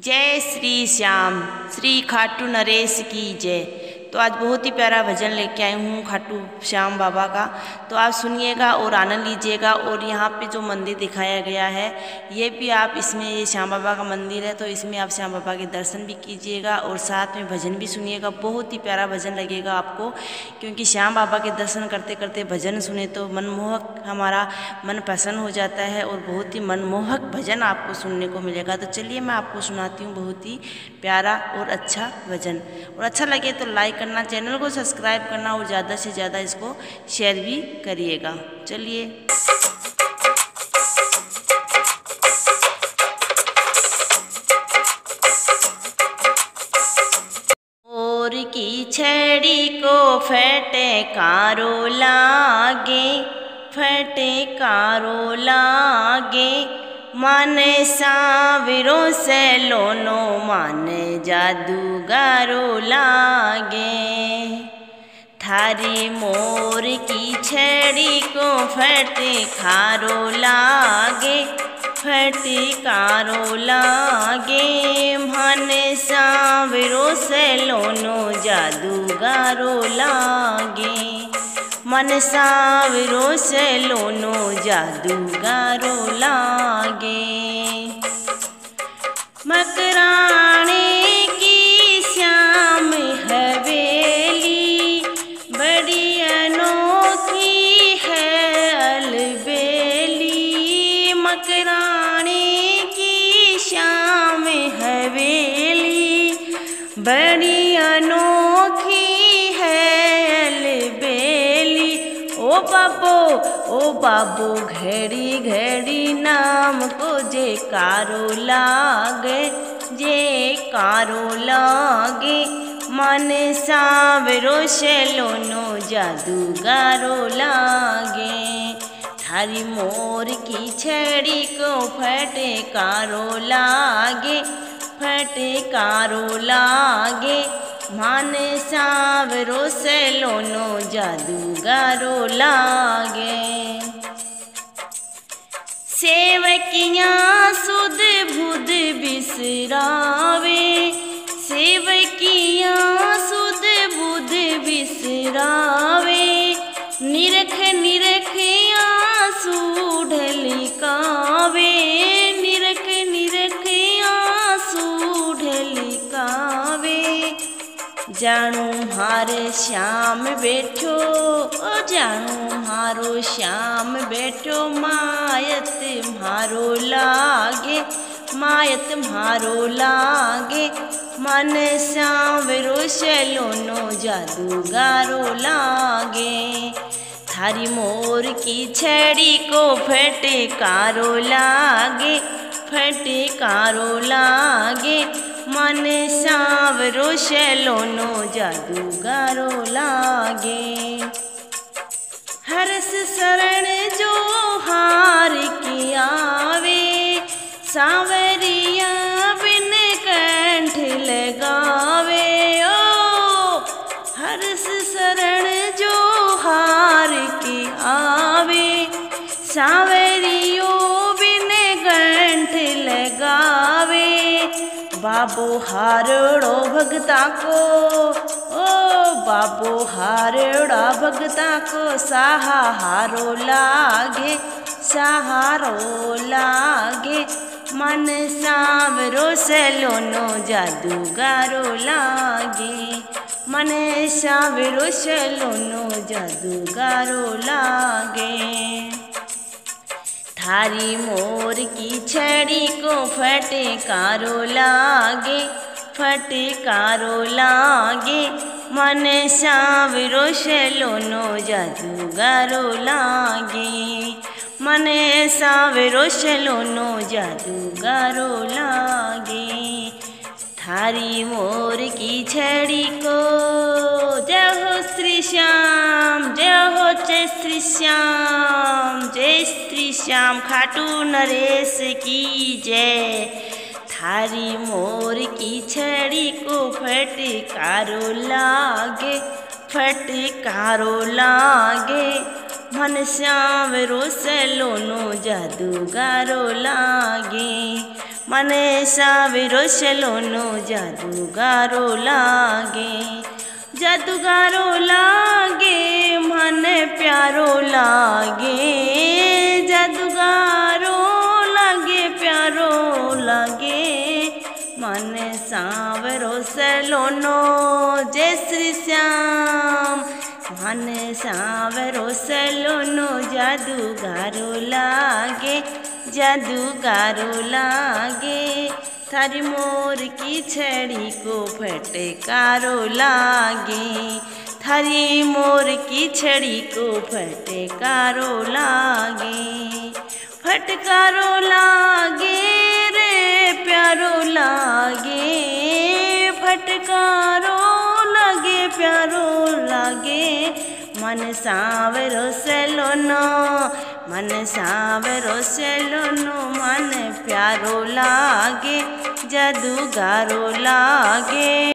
जय श्री श्याम। श्री खाटू नरेश की जय। तो आज बहुत ही प्यारा भजन लेके आई हूँ खाटू श्याम बाबा का। तो आप सुनिएगा और आनंद लीजिएगा और यहाँ पे जो मंदिर दिखाया गया है, ये भी आप इसमें, ये श्याम बाबा का मंदिर है तो इसमें आप श्याम बाबा के दर्शन भी कीजिएगा और साथ में भजन भी सुनिएगा। बहुत ही प्यारा भजन लगेगा आपको, क्योंकि श्याम बाबा के दर्शन करते करते भजन सुने तो मनमोहक हमारा मन प्रसन्न हो जाता है और बहुत ही मनमोहक भजन आपको सुनने को मिलेगा। तो चलिए मैं आपको सुनाती हूँ बहुत ही प्यारा और अच्छा भजन। और अच्छा लगे तो लाइक करना, चैनल को सब्सक्राइब करना और ज़्यादा से ज़्यादा इसको शेयर भी करिएगा। चलिए। और की छड़ी को फटे कारो लागे, फटे कारो लागे। माने साविरो से लोनो, माने जादूगारो लागे। थारी मोर की छड़ी को फटे खारो लागे, फटे कारो लागे। माने साविरो से लोनो, जादूगारो लागे। मन सावरो से लोनो जादूगारो लागे। मकराने की श्याम हवेली बड़ी अनोखी है अलबेली। मकराने की श्याम हवेली बड़ी अनोखी बाबो, ओ बाबो, घड़ी घड़ी नाम को जे कारो लागे, जे कारो लागे। मन सावरो शेलोनो जादूगारो लागे। थारी मोर की छड़ी को फटे कारो लागे, फटे कारो लागे। माने सावरो से लोनो जादूगारो लागे। सेवकियाँ सुध बुध बिसरावे, सेवकियाँ सुध बुध बिसरावे, निरख जाणू हारे श्याम बैठो, ओ जाणू हारो श्याम बैठो, मायत मारो लागे, मायत मारो लागे, मन सांवरो शलोनो जादूगारो लागे। थारी मोर की छड़ी को फटे कारो लागे फटे कारो लागे मन सावरो शलोनो जादूगारो लागे। हरस शरण जो हार की आवे सावरिया बिन बाबो हारड़ो भगता को। ओ बाबो हारड़ा भगता को, साहा हारो लागे सहारो लागे। मन सावरो सलोनो जादूगारो लागे। मन सावरो सलोनो जादूगारो लागे। थारी मोर की छड़ी को फटे कारो लागे, फटे कारो लागे। मन सावरो शलोनो जादूगारो लागे। मन सावरो शलोनो जादूगारो लागे। थारी मोर की छड़ी को जय हो श्री श्याम, जय हो जय श्री श्याम। श्री श्याम खाटू नरेश की जय। थारी मोर की छड़ी को फटकारो लागे फटकारो लागे। मन श्याम रोसलो नो जादूगारो लागे। मन श्याम रोसलो नो जादूगारो लागे। जादूगारो लागे। सुनो, जय श्री श्याम। मन सांवरो सलोनो, जादूगारो लागे जादूगारो लागे। थारी मोर की छड़ी को फटकारो लागे। थारी मोर की छड़ी को फटकारो लागे। फटकारो लागे रे, प्यारो लागे। फटकारो लागे, प्यारो लागे। मन सावरो सेलोनो मन सावरो सेलोनो मन प्यारो लागे, जादूगारो लागे।